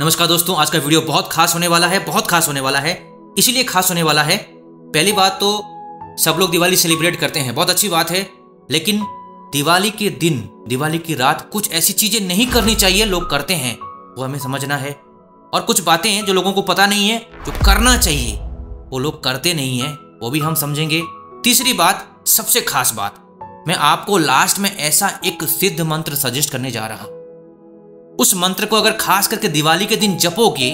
नमस्कार दोस्तों, आज का वीडियो बहुत खास होने वाला है, बहुत खास होने वाला है, इसीलिए खास होने वाला है। पहली बात तो सब लोग दिवाली सेलिब्रेट करते हैं, बहुत अच्छी बात है, लेकिन दिवाली के दिन, दिवाली की रात कुछ ऐसी चीज़ें नहीं करनी चाहिए, लोग करते हैं, वो हमें समझना है। और कुछ बातें हैं जो लोगों को पता नहीं है, जो करना चाहिए, वो लोग करते नहीं है, वो भी हम समझेंगे। तीसरी बात, सबसे खास बात, मैं आपको लास्ट में ऐसा एक सिद्ध मंत्र सजेस्ट करने जा रहा हूँ। उस मंत्र को अगर खास करके दिवाली के दिन जपोगे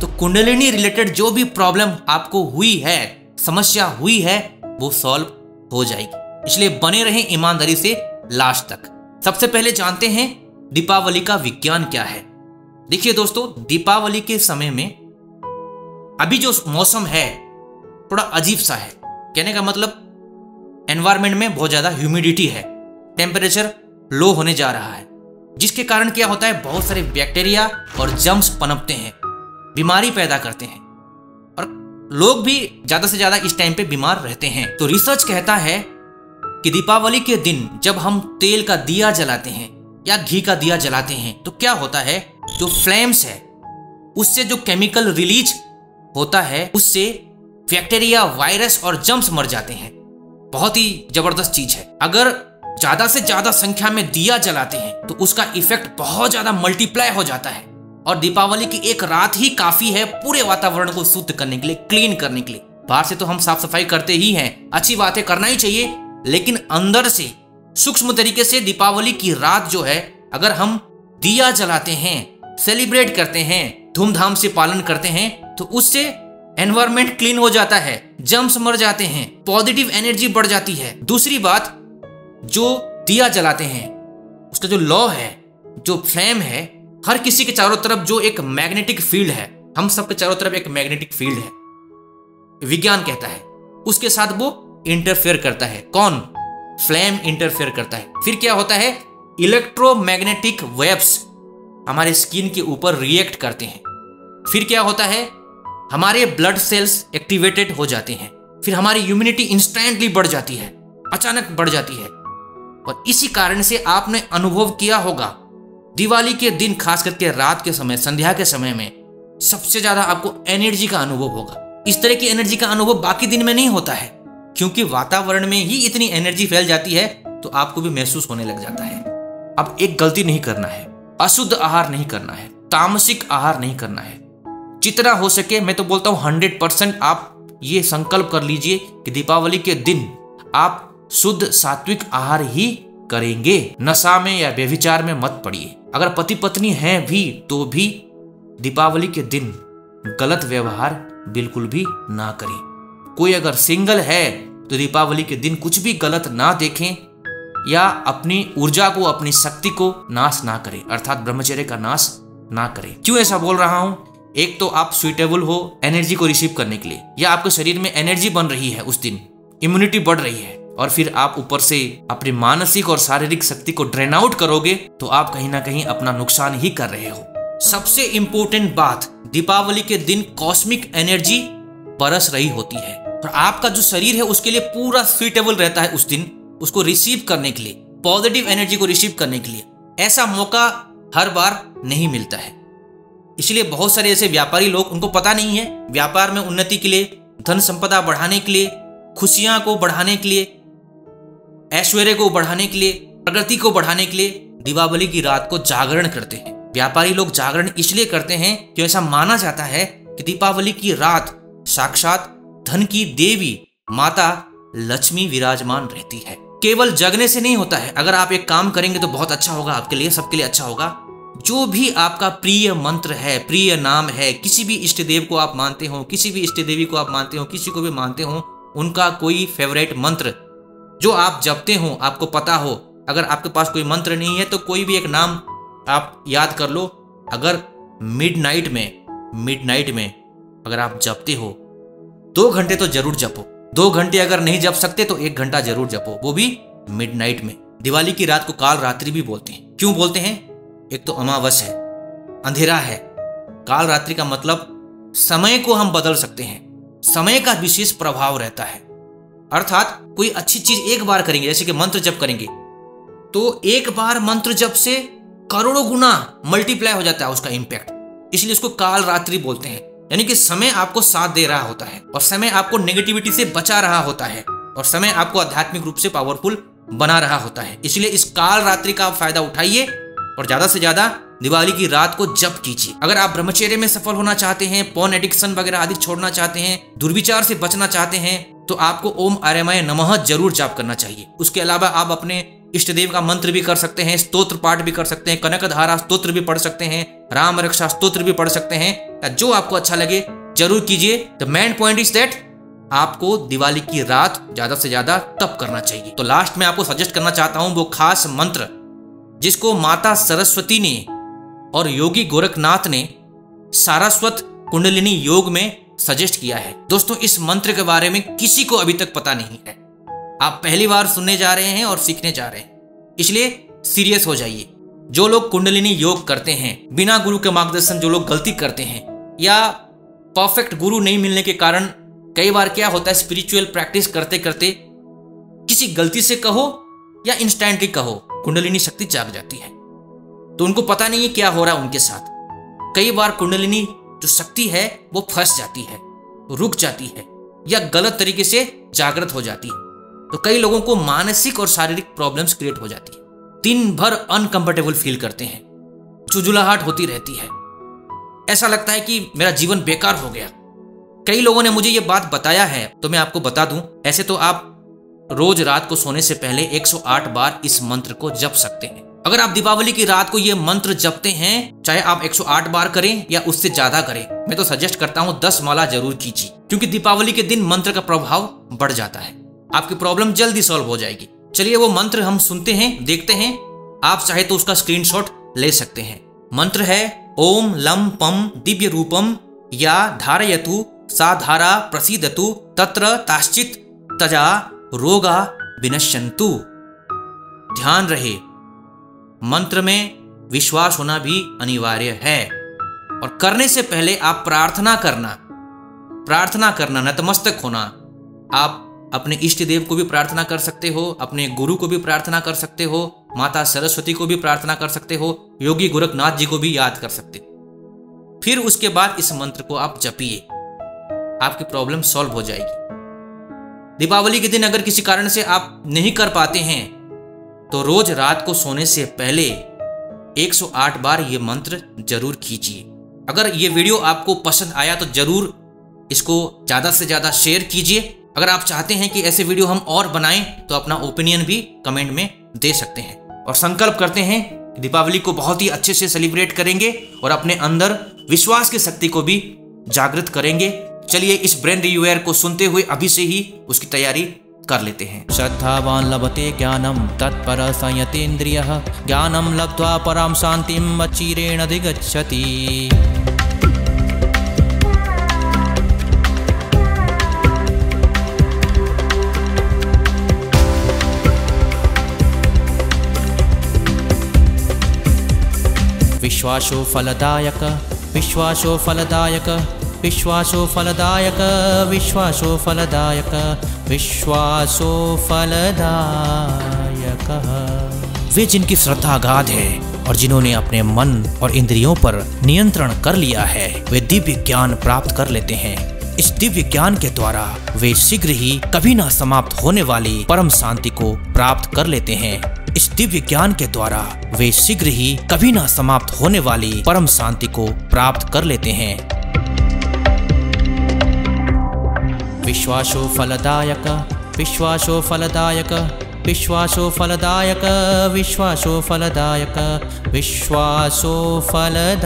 तो कुंडलिनी रिलेटेड जो भी प्रॉब्लम आपको हुई है, समस्या हुई है, वो सॉल्व हो जाएगी। इसलिए बने रहें ईमानदारी से लास्ट तक। सबसे पहले जानते हैं दीपावली का विज्ञान क्या है। देखिए दोस्तों, दीपावली के समय में अभी जो मौसम है, थोड़ा अजीब सा है। कहने का मतलब एनवायरमेंट में बहुत ज़्यादा ह्यूमिडिटी है। टेम्परेचर लो होने जा रहा है। जिसके कारण क्या होता है, बहुत सारे बैक्टीरिया और जम्स पनपते हैं, बीमारी पैदा करते हैं। और लोग भी ज़्यादा से ज़्यादा इस टाइम पे बीमार रहते हैं। तो रिसर्च कहता है कि दीपावली के दिन जब हम तेल का दिया जलाते हैं या घी का दिया जलाते हैं तो क्या होता है, जो फ्लेम्स है, उससे जो केमिकल रिलीज़ होता है, उससे बैक्टीरिया वायरस और जम्स मर जाते हैं। बहुत ही ज़बरदस्त चीज़ है। अगर ज़्यादा से ज़्यादा संख्या में दिया जलाते हैं तो उसका इफ़ेक्ट बहुत ज़्यादा मल्टीप्लाई हो जाता है। और दीपावली की एक रात ही काफ़ी है पूरे वातावरण को शुद्ध करने के लिए क्लीन करने के लिए। बाहर से तो हम साफ़ सफ़ाई करते ही हैं, अच्छी बातें करना ही चाहिए, लेकिन अंदर से, सूक्ष्म तरीके से दीपावली की रात जो है, अगर हम दिया जलाते हैं सेलिब्रेट करते हैं, धूमधाम से पालन करते हैं तो उससे एनवायरमेंट क्लीन हो जाता है जम्स मर जाते हैं पॉजिटिव एनर्जी बढ़ जाती है। दूसरी बात जो दिया जलाते हैं, उसका जो लॉ है, जो फ्लेम है, हर किसी के चारों तरफ़ जो एक मैग्नेटिक फ़ील्ड है, हम सबके चारों तरफ़ एक मैग्नेटिक फ़ील्ड है। विज्ञान कहता है, उसके साथ वो इंटरफेयर करता है। कौन? फ्लेम इंटरफेयर करता है। फिर क्या होता है? इलेक्ट्रोमैग्नेटिक वेव्स हमारे स्किन के ऊपर रिएक्ट करते हैं। फिर क्या होता है? हमारे ब्लड सेल्स एक्टिवेटेड हो जाते हैं। फिर हमारी इम्यूनिटी इंस्टेंटली बढ़ जाती है। अचानक बढ़ जाती है। और इसी कारण से आपने अनुभव किया होगा। दिवाली के दिन खास करके रात के समय, संध्या के समय में, सबसे ज़्यादा आपको एनर्जी का अनुभव होगा। इस तरह की एनर्जी का अनुभव बाकी दिन में नहीं होता है, क्योंकि वातावरण में ही इतनी एनर्जी फैल जाती है तो आपको भी महसूस होने लग जाता है। अब एक गलती नहीं करना है, अशुद्ध आहार नहीं करना है, तामसिक आहार नहीं करना है। जितना हो सके, मैं तो बोलता हूँ हंड्रेड परसेंट आप ये संकल्प कर लीजिए कि दीपावली के दिन आप शुद्ध सात्विक आहार ही करेंगे। नशा में या व्यभिचार में मत पड़िए। अगर पति पत्नी हैं भी तो भी दीपावली के दिन गलत व्यवहार बिल्कुल भी ना करें। कोई अगर सिंगल है तो दीपावली के दिन कुछ भी गलत ना देखें या अपनी ऊर्जा को, अपनी शक्ति को नाश ना करें। अर्थात ब्रह्मचर्य का नाश ना करें। क्यों ऐसा बोल रहा हूँ? एक तो आप सुइटेबल हो एनर्जी को रिसीव करने के लिए। या आपके शरीर में एनर्जी बन रही है उस दिन। इम्यूनिटी बढ़ रही है। और फिर आप ऊपर से अपनी मानसिक और शारीरिक शक्ति को ड्रेन आउट करोगे तो आप कहीं ना कहीं अपना नुकसान ही कर रहे हो। सबसे इंपॉर्टेंट बात, दीपावली के दिन कॉस्मिक एनर्जी बरस रही होती है। और आपका जो शरीर है, उसके लिए पूरा सुइटेबल रहता है उस दिन, उसको रिसीव करने के लिए पॉजिटिव एनर्जी को रिसीव करने के लिए। ऐसा मौका हर बार नहीं मिलता है। इसलिए बहुत सारे ऐसे व्यापारी लोग, उनको पता नहीं है, व्यापार में उन्नति के लिए, धन संपदा बढ़ाने के लिए, खुशियाँ को बढ़ाने के लिए ऐश्वर्य को बढ़ाने के लिए, प्रगति को बढ़ाने के लिए दीपावली की रात को जागरण करते हैं। व्यापारी लोग जागरण इसलिए करते हैं कि ऐसा माना जाता है कि दीपावली की रात साक्षात धन की देवी माता लक्ष्मी विराजमान रहती है। केवल जगने से नहीं होता है। अगर आप एक काम करेंगे तो बहुत अच्छा होगा आपके लिए, सबके लिए अच्छा होगा। जो भी आपका प्रिय मंत्र है, प्रिय नाम है, किसी भी इष्ट देव को आप मानते हो, किसी भी इष्ट देवी को आप मानते हो, किसी को भी मानते हो, उनका कोई फेवरेट मंत्र जो आप जपते हो, आपको पता हो, अगर आपके पास कोई मंत्र नहीं है तो कोई भी एक नाम आप याद कर लो। अगर मिड नाइट में मिड नाइट में अगर आप जपते हो, दो घंटे तो ज़रूर जपो। दो घंटे अगर नहीं जप सकते तो एक घंटा ज़रूर जपो। वो भी मिड नाइट में। दिवाली की रात को काल रात्रि भी बोलते हैं। क्यों बोलते हैं? एक तो अमावस है, अंधेरा है। काल रात्रि का मतलब समय को हम बदल सकते हैं। समय का विशेष प्रभाव रहता है। अर्थात कोई अच्छी चीज़ एक बार करेंगे, जैसे कि मंत्र जप करेंगे तो एक बार मंत्र जप से करोड़ों गुना मल्टीप्लाई हो जाता है उसका इंपैक्ट इसलिए उसको काल रात्रि बोलते हैं। यानी कि समय आपको साथ दे रहा होता है और समय आपको नेगेटिविटी से बचा रहा होता है और समय आपको आध्यात्मिक रूप से पावरफुल बना रहा होता है। इसलिए इस काल रात्रि का आप फ़ायदा उठाइए और ज़्यादा से ज़्यादा दिवाली की रात को जप कीजिए। अगर आप ब्रह्मचर्य में सफल होना चाहते हैं पॉन एडिक्शन वगैरह आदि छोड़ना चाहते हैं, दुर्विचार से बचना चाहते हैं तो आपको ओम आर्यमय नमः ज़रूर जाप करना चाहिए। उसके अलावा आप अपने इष्ट देव का मंत्र भी कर सकते हैं, स्तोत्र पाठ भी कर सकते हैं कनक धारा स्तोत्र भी पढ़ सकते हैं, राम रक्षा स्तोत्र भी पढ़ सकते हैं। जो आपको अच्छा लगे, ज़रूर कीजिए। The main point is that आपको दिवाली की रात ज़्यादा से ज़्यादा तप करना चाहिए। तो लास्ट में आपको सजेस्ट करना चाहता हूँ, वो खास मंत्र, जिसको माता सरस्वती ने और योगी गोरखनाथ ने सारस्वत कुंडलिनी योग में सजेस्ट किया है। दोस्तों, इस मंत्र के बारे में किसी को अभी तक पता नहीं है। आप पहली बार सुनने जा रहे हैं और सीखने जा रहे हैं। इसलिए सीरियस हो जाइए। जो लोग कुंडलिनी योग करते हैं, बिना गुरु के मार्गदर्शन जो लोग गलती करते हैं, या परफेक्ट गुरु नहीं मिलने के कारण कई बार क्या होता है स्पिरिचुअल प्रैक्टिस करते करते किसी गलती से कहो या इंस्टेंटली कहो, कुंडलिनी शक्ति जाग जाती है। तो उनको पता नहीं है क्या हो रहा है उनके साथ। कई बार कुंडलिनी जो शक्ति है, वो फंस जाती है, रुक जाती है, या गलत तरीके से जागृत हो जाती है। तो कई लोगों को मानसिक और शारीरिक प्रॉब्लम्स क्रिएट हो जाती है। दिन भर अनकंफर्टेबल फील करते हैं। चुजुलाहट होती रहती है। ऐसा लगता है कि मेरा जीवन बेकार हो गया। कई लोगों ने मुझे ये बात बताया है तो मैं आपको बता दूँ, ऐसे तो आप रोज रात को सोने से पहले 108 बार इस मंत्र को जप सकते हैं। अगर आप दीपावली की रात को ये मंत्र जपते हैं, चाहे आप 108 बार करें या उससे ज़्यादा करें, मैं तो सजेस्ट करता हूँ 10 माला ज़रूर कीजिए, क्योंकि दीपावली के दिन मंत्र का प्रभाव बढ़ जाता है। आपकी प्रॉब्लम जल्दी सॉल्व हो जाएगी। चलिए वो मंत्र हम सुनते हैं, देखते हैं। आप चाहे तो उसका स्क्रीनशॉट ले सकते हैं। मंत्र है, ओम लम पम दिव्य रूपम या धारयतु सा धारा प्रसिदतु तत्र ताश्चित तजा रोगा विनश्यंतु ध्यान रहे मंत्र में विश्वास होना भी अनिवार्य है। और करने से पहले आप प्रार्थना करना। प्रार्थना करना, नतमस्तक होना। आप अपने इष्ट देव को भी प्रार्थना कर सकते हो, अपने गुरु को भी प्रार्थना कर सकते हो, माता सरस्वती को भी प्रार्थना कर सकते हो, योगी गोरखनाथ जी को भी याद कर सकते हो। फिर उसके बाद इस मंत्र को आप जपिए। आपकी प्रॉब्लम सॉल्व हो जाएगी। दीपावली के दिन अगर किसी कारण से आप नहीं कर पाते हैं तो रोज रात को सोने से पहले 108 बार ये मंत्र ज़रूर कीजिए। अगर ये वीडियो आपको पसंद आया तो ज़रूर इसको ज़्यादा से ज़्यादा शेयर कीजिए। अगर आप चाहते हैं कि ऐसे वीडियो हम और बनाएँ तो अपना ओपिनियन भी कमेंट में दे सकते हैं। और संकल्प करते हैं दीपावली को बहुत ही अच्छे से सेलिब्रेट करेंगे और अपने अंदर विश्वास की शक्ति को भी जागृत करेंगे। चलिए इस ब्रेन रिव्यूअर को सुनते हुए अभी से ही उसकी तैयारी कर लेते हैं। श्रद्धावान लभते ज्ञानम, तत्पर संयतेन्द्रिय। ज्ञानम लब्ध्वा पराम शांतिम अचिरेण अधिगच्छति विश्वासो फलदायक विश्वासो फलदायक। विश्वासो फलदायक विश्वासो फलदायक विश्वासो फलदायक। वे जिनकी श्रद्धा अगाध है और जिन्होंने अपने मन और इंद्रियों पर नियंत्रण कर लिया है, वे दिव्य ज्ञान प्राप्त कर लेते हैं। इस दिव्य ज्ञान के द्वारा वे शीघ्र ही कभी न समाप्त होने वाली परम शांति को प्राप्त कर लेते हैं। इस दिव्य ज्ञान के द्वारा वे शीघ्र ही कभी ना समाप्त होने वाली परम शांति को प्राप्त कर लेते हैं। विश्वासो फलदायक विश्वासो फलदायक विश्वासो फलदायक विश्वासो फलदायक विश्वासो फलदायक